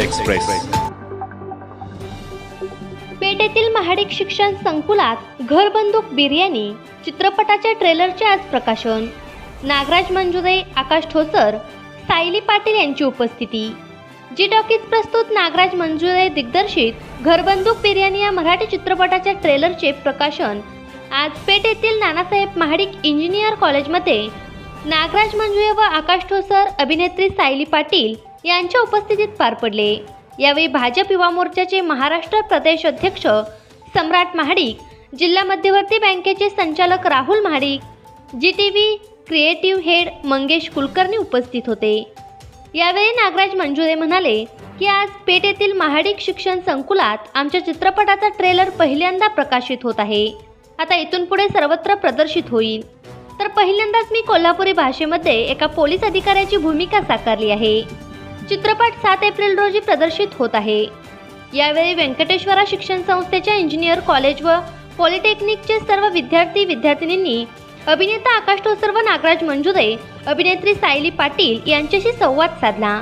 Express पेठेतील Mahadik शिक्षण संकुलात घरबंदूक बिर्याणी चित्रपटाच्या ट्रेलरचे आज प्रकाशन. नागराज मंजुरे आकाश ठोसर सायली पाटील यांची उपस्थिती. जी टॉकीज प्रस्तुत नागराज मंजुरे दिग्दर्शित घरबंदूक बिर्याणी या मराठी चित्रपटाच्या ट्रेलरचे प्रकाशन. आज पेठ येथील नानासाहेब महाडिक इंजिनियर कॉलेजमध्ये नागराज मंजुळे व आकाश ठोसर अभिनेत्री सायली पाटील यांच्या उपस्थितीत पार पडले. यावेळी भाजप युवा मोर्चाचे महाराष्ट्र प्रदेश अध्यक्ष सम्राट महाडिक जिल्हा मध्यवर्ती बँकेचे संचालक Rahul Mahadik G T V creative head Mangesh Kulkarni उपस्थित होते. यावेळी नागराज मंजुळे म्हणाले की आज पेठ येथील महाडिक शिक्षण संकुलात आमच्या चित्रपटाचा ट्रेलर पहिल्यांदा प्रकाशित होत आहे. आता इथून पुढे सर्वत्र प्रदर्शित होईल. तर पहिल्यांदाच मी कोल्हापुरी भाषेमध्ये एका पोलीस अधिकाऱ्याची भूमिका साकारली आहे. चित्रपट सात एप्रिल रोजी प्रदर्शित होत आहे. यावेळी व्यंकटेश्वरा शिक्षण संस्थेच्या इंजिनियर कॉलेज व पॉलिटेक्निकचे सर्व विद्यार्थी विद्यार्थिनींनी अभिनेता आकाश ठोसर व नागराज मंजुरे अभिनेत्री सायली पाटील यांच्याशी संवाद साधला.